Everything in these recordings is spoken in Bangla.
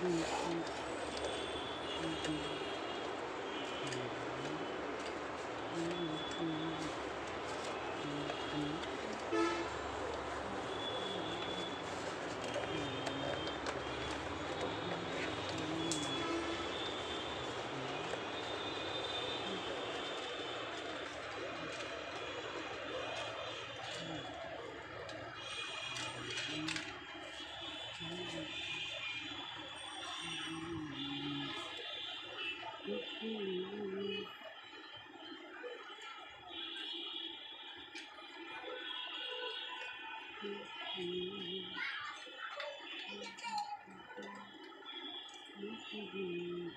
嗯嗯。Thank you.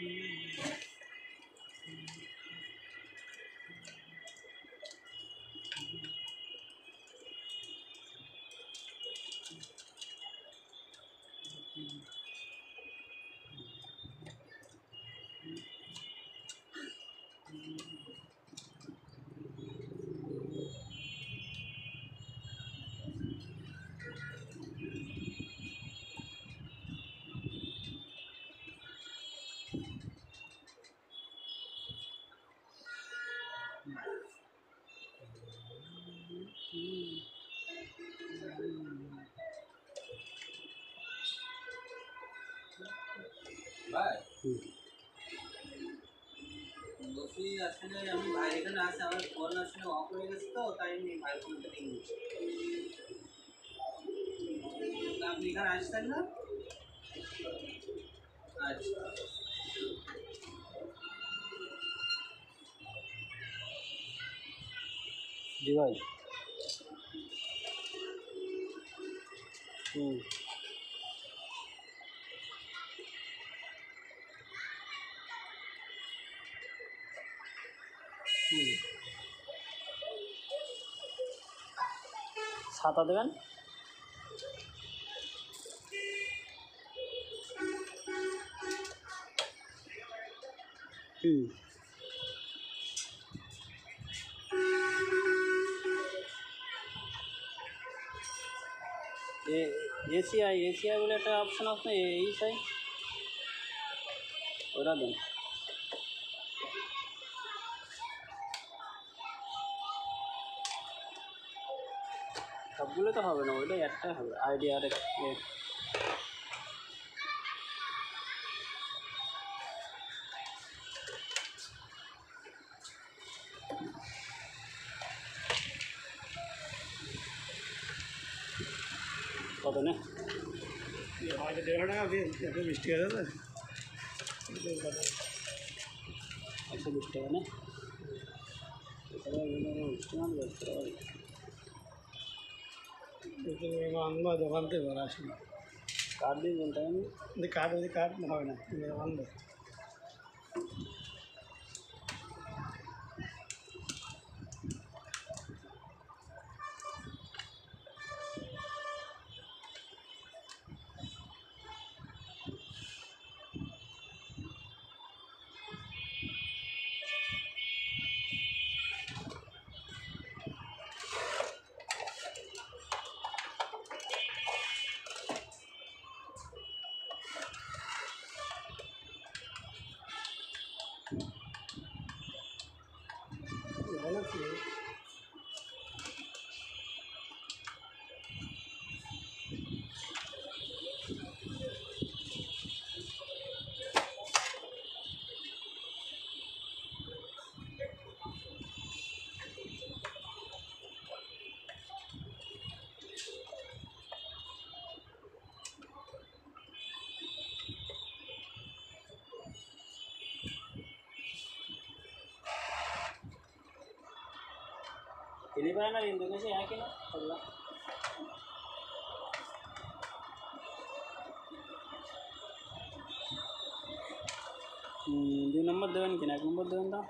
Mm-hmm. বলছি আসলে আমি ভাই এখানে আসে আমার ফোন আসলে অফ হয়ে গেছে তো তাই আমি ভাই ফোনটা নিয়ে নিচ্ছি তা আপনি এখানে আসছেন না আচ্ছা জি ভাই হুম হুম ছাতা দেবেন। হুম। এসিআই এসিআই বলে একটা অপশন আছে এই চাই ওটা দিন। সবগুলো তো হবে না ওইটাই একটাই হবে আইডিয়া আর এক- এ। কত নে হয়তো দেড়শো টাকা দিয়ে একটু মিষ্টি আছে তো একশো বিশ টাকা নে ఇప్పుడు మేము అందరూ అది వంతే రాసిన. కార్డు ఇది ఉంటాయని ఇది కార్డు ఇది కార్డు పోయినా ఇది వందే. පිළිබඳ ඉන්දුනේසිය යා කියලා කළා ඉන්දු නම්බර් දෙවන්න කෙනා කොම්බර් දෙවන්න තා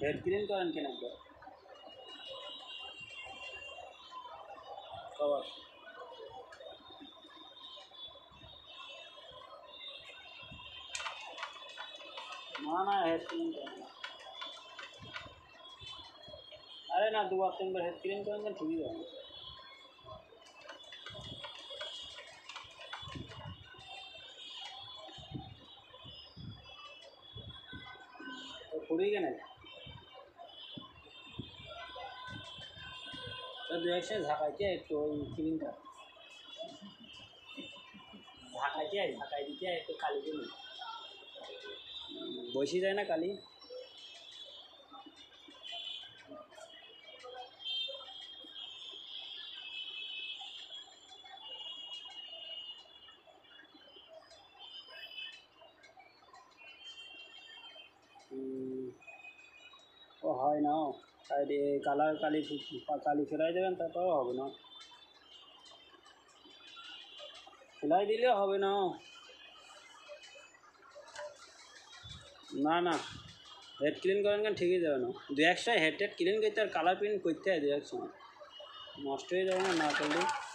හෙඩ් ක්‍රීම් කරන්න කෙනෙක්ද माना है तीन अरे ना दुआ तीन बार है, तीन करेंगे तो ठीक है। तो पूरी के नहीं একশো ঝাঁকাইতে একটু ওই ক্লিনটা ঝাঁকাইতে ঝাঁকাই দিতে একটু কালি বসে যায় না কালি? হয় আর কালার কালি কালি ফেরাই দেবেন, তারপরেও হবে না। ফেলাই দিলে হবে না। না না। হেড ক্লিন করেন কেন? ঠিকই যাবে না। দু একশো হেড টেড ক্লিন করতে আর কালার প্রিন্ট করতে হয় দু এক সময়। নষ্ট হয়ে যাবে না না করলে।